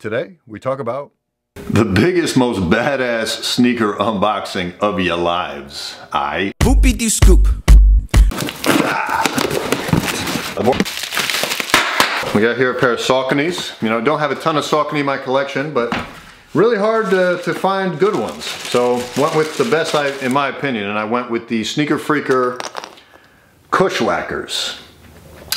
Today, we talk about the biggest, most badass sneaker unboxing of your lives. I. Poopy doo scoop. We got here a pair of Sauconys. You know, don't have a ton of Saucony in my collection, but really hard to, to find good ones. So went with the best, I, in my opinion, and I went with the Sneaker Freaker Kushwackers.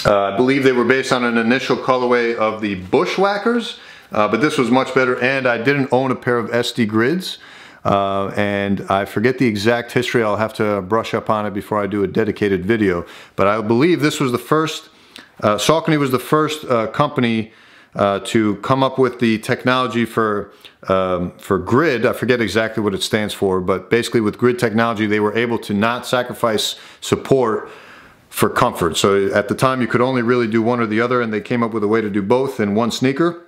Uh, I believe they were based on an initial colorway of the Bushwhackers, uh, but this was much better and I didn't own a pair of SD grids. Uh, and I forget the exact history. I'll have to brush up on it before I do a dedicated video. But I believe this was the first, uh, Saucony was the first uh, company uh, to come up with the technology for um, for grid. I forget exactly what it stands for, but basically with grid technology, they were able to not sacrifice support for comfort. So at the time, you could only really do one or the other, and they came up with a way to do both in one sneaker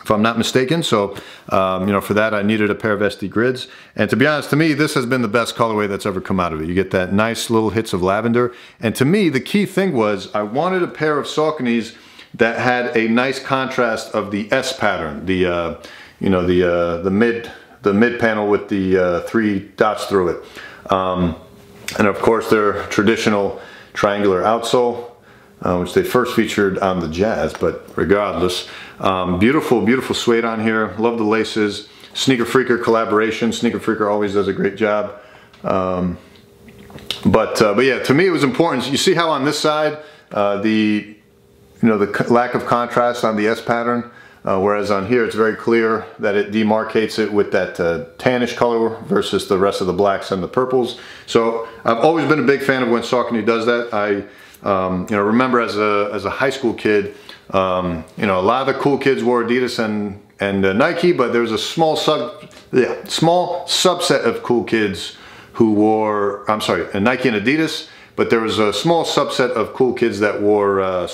if I'm not mistaken. So, um, you know, for that, I needed a pair of SD grids. And to be honest, to me, this has been the best colorway that's ever come out of it. You get that nice little hits of lavender. And to me, the key thing was I wanted a pair of Sauconys that had a nice contrast of the S pattern, the, uh, you know, the, uh, the mid, the mid panel with the uh, three dots through it. Um, and of course, their traditional triangular outsole uh, which they first featured on the Jazz, but regardless. Um, beautiful, beautiful suede on here. Love the laces. Sneaker Freaker collaboration. Sneaker Freaker always does a great job. Um, but, uh, but yeah, to me it was important. You see how on this side, uh, the, you know, the lack of contrast on the S pattern, uh, whereas on here it's very clear that it demarcates it with that uh, tannish color versus the rest of the blacks and the purples. So I've always been a big fan of when Saucony does that. I um, you know, remember as a, as a high school kid, um, you know, a lot of the cool kids wore Adidas and, and uh, Nike, but there was a small sub, yeah, small subset of cool kids who wore, I'm sorry, a Nike and Adidas, but there was a small subset of cool kids that wore uh.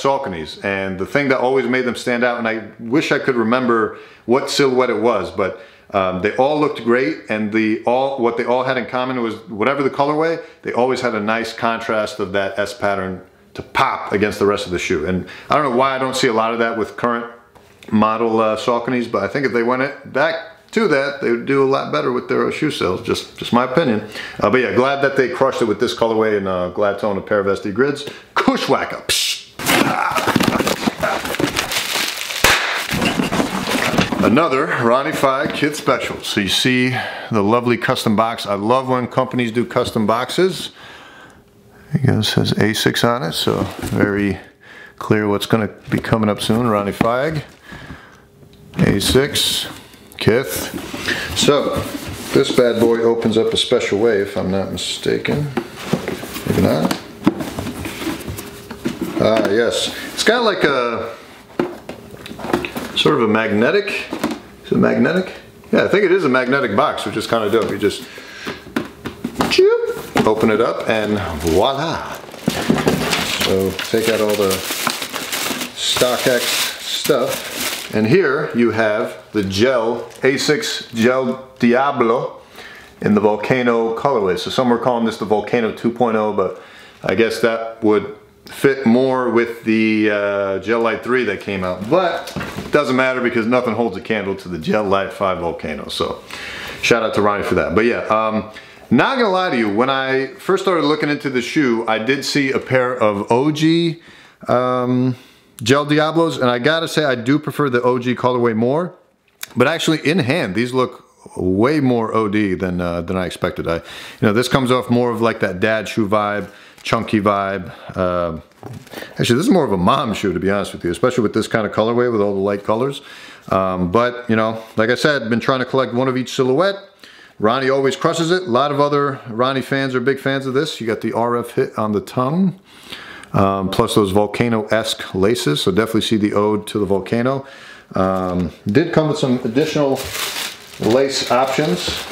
And the thing that always made them stand out, and I wish I could remember what silhouette it was, but um, they all looked great, and the all what they all had in common was whatever the colorway, they always had a nice contrast of that S pattern to pop against the rest of the shoe. And I don't know why I don't see a lot of that with current model uh, but I think if they went it back to that, they would do a lot better with their uh, shoe sales, just, just my opinion. Uh, but yeah, glad that they crushed it with this colorway and uh, glad to own a pair of SD grids. Kushwacker. Another Ronnie Fieg Kith Special. So you see the lovely custom box. I love when companies do custom boxes. It says Asics on it, so very clear what's going to be coming up soon. Ronnie Fieg, Asics, Kith. So, this bad boy opens up a special way, if I'm not mistaken. Maybe not. Ah, yes. It's got like a sort of a magnetic. Is it magnetic? Yeah, I think it is a magnetic box, which is kind of dope. You just open it up and voila. So take out all the StockX stuff. And here you have the gel, Asics Gel Diablo in the Volcano colorway. So some are calling this the Volcano 2.0, but I guess that would fit more with the uh, Gel Lyte 3 that came out. But doesn't matter because nothing holds a candle to the Gel Lyte 5 Volcano. So shout out to Ronnie for that. But yeah, um, not gonna lie to you, when I first started looking into the shoe, I did see a pair of OG um, Gel Diablos, and I gotta say I do prefer the OG colorway more. But actually, in hand, these look way more OD than uh, than I expected. I, you know, this comes off more of like that dad shoe vibe, chunky vibe. Uh, actually, this is more of a mom shoe, to be honest with you, especially with this kind of colorway with all the light colors. Um, but, you know, like I said, been trying to collect one of each silhouette. Ronnie always crushes it. A lot of other Ronnie fans are big fans of this. You got the RF hit on the tongue, um, plus those Volcano-esque laces. So definitely see the ode to the Volcano. Um, did come with some additional lace options.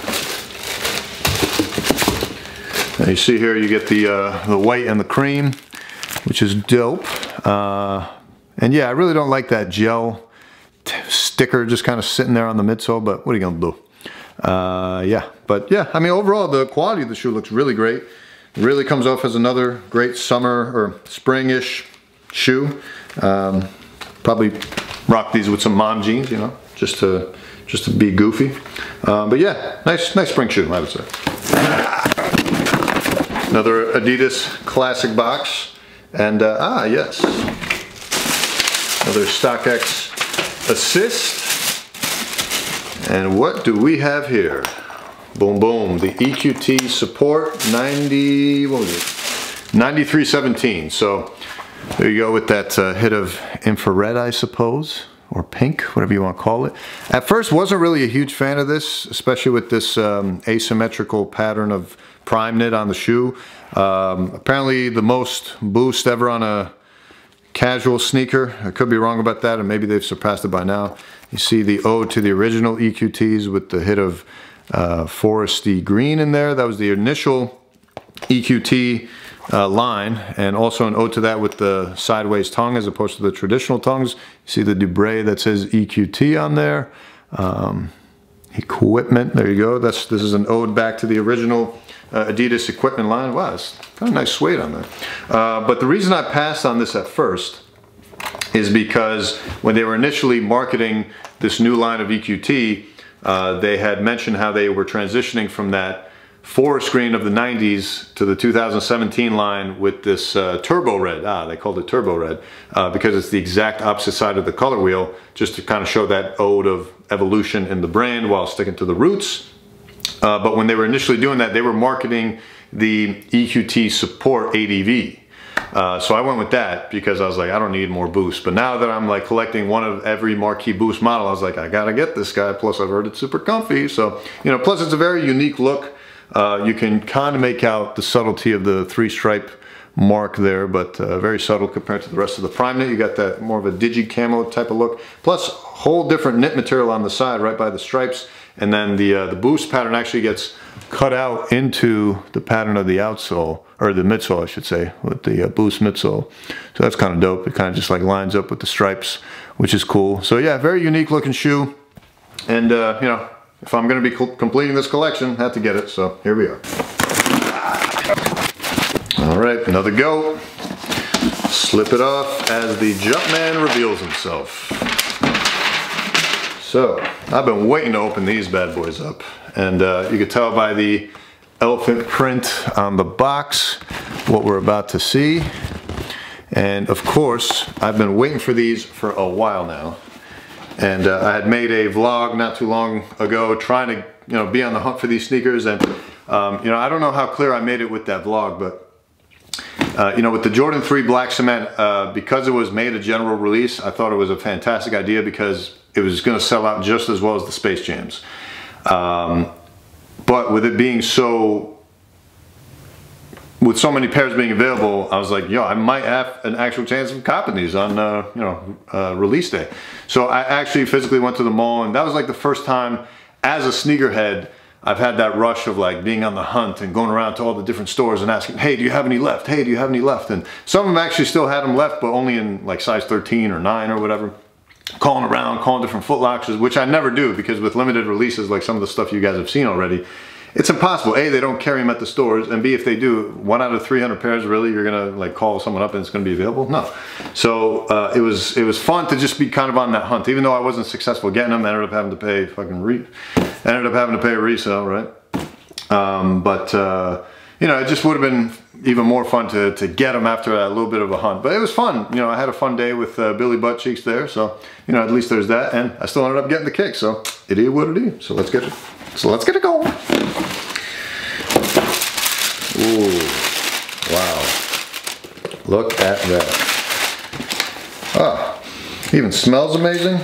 And you see here you get the, uh, the white and the cream, which is dope. Uh, and yeah, I really don't like that gel sticker just kind of sitting there on the midsole, but what are you gonna do? Uh, yeah, but yeah, I mean, overall, the quality of the shoe looks really great. Really comes off as another great summer or spring-ish shoe. Um, probably rock these with some mom jeans, you know, just to just to be goofy. Um, but yeah, nice nice spring shoe, I would say. Another Adidas classic box. And uh, ah, yes, another StockX assist. And what do we have here? Boom, boom, the EQT support 90, what was it? 9317. So there you go with that uh, hit of infrared, I suppose, or pink, whatever you want to call it. At first, wasn't really a huge fan of this, especially with this um, asymmetrical pattern of prime knit on the shoe. Um, apparently the most boost ever on a casual sneaker. I could be wrong about that, and maybe they've surpassed it by now. You see the ode to the original EQTs with the hit of uh, foresty green in there. That was the initial EQT uh, line, and also an ode to that with the sideways tongue as opposed to the traditional tongues. You see the Dubrae that says EQT on there. Um, equipment, there you go. That's This is an ode back to the original uh, Adidas equipment line. Wow, it's kind of nice suede on that. Uh, but the reason I passed on this at first is because when they were initially marketing this new line of EQT, uh, they had mentioned how they were transitioning from that forest green of the 90s to the 2017 line with this uh, turbo red. Ah, they called it turbo red uh, because it's the exact opposite side of the color wheel just to kind of show that ode of evolution in the brand while sticking to the roots. Uh, but when they were initially doing that, they were marketing the EQT Support ADV. Uh, so I went with that because I was like, I don't need more boost. But now that I'm like collecting one of every marquee boost model, I was like, I gotta get this guy. Plus I've heard it's super comfy. So, you know, plus it's a very unique look. Uh, you can kind of make out the subtlety of the three stripe mark there, but uh, very subtle compared to the rest of the prime knit. You got that more of a digi camo type of look. Plus whole different knit material on the side right by the stripes. And then the, uh, the boost pattern actually gets cut out into the pattern of the outsole, or the midsole I should say, with the uh, boost midsole. So that's kind of dope. It kind of just like lines up with the stripes, which is cool. So yeah, very unique looking shoe. And uh, you know, if I'm gonna be completing this collection, I have to get it. So here we are. All right, another go. Slip it off as the Jumpman reveals himself. So, I've been waiting to open these bad boys up. And uh, you can tell by the elephant print on the box what we're about to see. And of course, I've been waiting for these for a while now. And uh, I had made a vlog not too long ago trying to you know, be on the hunt for these sneakers. And um, you know, I don't know how clear I made it with that vlog, but uh, you know, with the Jordan 3 Black Cement, uh, because it was made a general release, I thought it was a fantastic idea because it was going to sell out just as well as the Space Jams. Um, but with it being so, with so many pairs being available, I was like, yo, I might have an actual chance of copping these on, uh, you know, uh, release day. So I actually physically went to the mall and that was like the first time as a sneakerhead I've had that rush of like being on the hunt and going around to all the different stores and asking, hey, do you have any left? Hey, do you have any left? And some of them actually still had them left, but only in like size 13 or 9 or whatever. Calling around, calling different Foot Lockers, which I never do because with limited releases like some of the stuff you guys have seen already, it's impossible. A, they don't carry them at the stores, and B, if they do, one out of 300 pairs, really, you're gonna like call someone up and it's gonna be available? No. So uh, it was it was fun to just be kind of on that hunt. Even though I wasn't successful getting them, I ended up having to pay fucking re ended up having to pay a resale, right? Um, but uh, you know, it just would have been even more fun to, to get them after a little bit of a hunt. But it was fun. You know, I had a fun day with uh, Billy Butt Cheeks there. So, you know, at least there's that. And I still ended up getting the kick. So it is what it is. So let's get it. So let's get it going. Ooh, wow. Look at that. Ah, even smells amazing.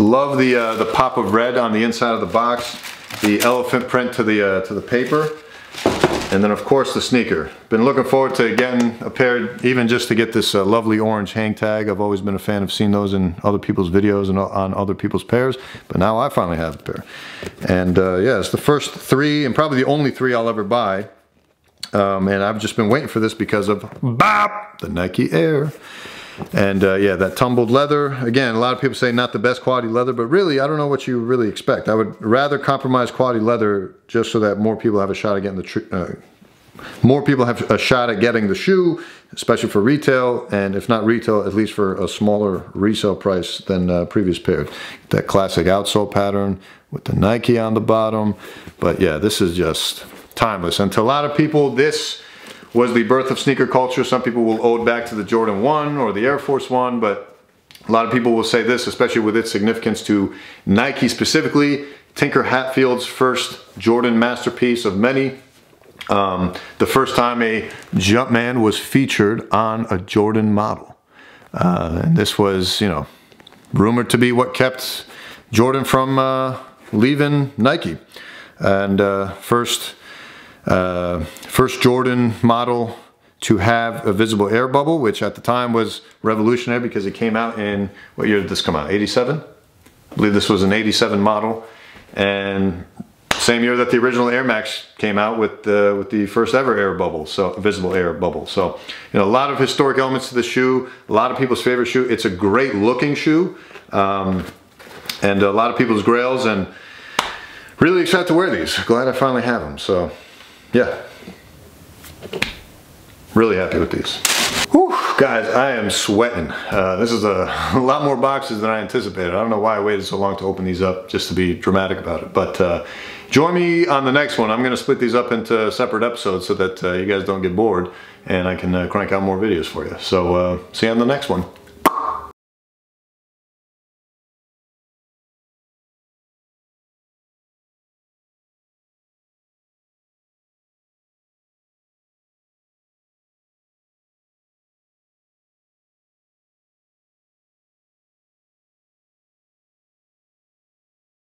Love the uh, the pop of red on the inside of the box. The elephant print to the uh, to the paper. And then of course the sneaker. Been looking forward to getting a pair, even just to get this uh, lovely orange hang tag. I've always been a fan of seeing those in other people's videos and on other people's pairs, but now I finally have a pair. And uh, yeah, it's the first three and probably the only three I'll ever buy. Um, and I've just been waiting for this because of BOP, the Nike Air. And uh, yeah, that tumbled leather, again, a lot of people say not the best quality leather, but really, I don't know what you really expect. I would rather compromise quality leather just so that more people have a shot at getting the, uh, more people have a shot at getting the shoe, especially for retail, and if not retail, at least for a smaller resale price than uh, previous pair. That classic outsole pattern with the Nike on the bottom. But yeah, this is just timeless. And to a lot of people, this was the birth of sneaker culture. Some people will owe it back to the Jordan 1 or the Air Force 1, but a lot of people will say this, especially with its significance to Nike specifically. Tinker Hatfield's first Jordan masterpiece of many. Um, the first time a Jumpman was featured on a Jordan model. Uh, and this was, you know, rumored to be what kept Jordan from uh, leaving Nike. And uh, first, uh, first Jordan model to have a visible air bubble, which at the time was revolutionary because it came out in, what year did this come out, 87? I believe this was an 87 model. And same year that the original Air Max came out with the, with the first ever air bubble, so visible air bubble. So, you know, a lot of historic elements to the shoe, a lot of people's favorite shoe. It's a great looking shoe. Um, and a lot of people's grails and really excited to wear these. Glad I finally have them. So yeah, really happy with these. Whew, guys, I am sweating. Uh, this is a, a, lot more boxes than I anticipated. I don't know why I waited so long to open these up just to be dramatic about it. But uh, join me on the next one. I'm going to split these up into separate episodes so that uh, you guys don't get bored and I can uh, crank out more videos for you. So uh, see you on the next one.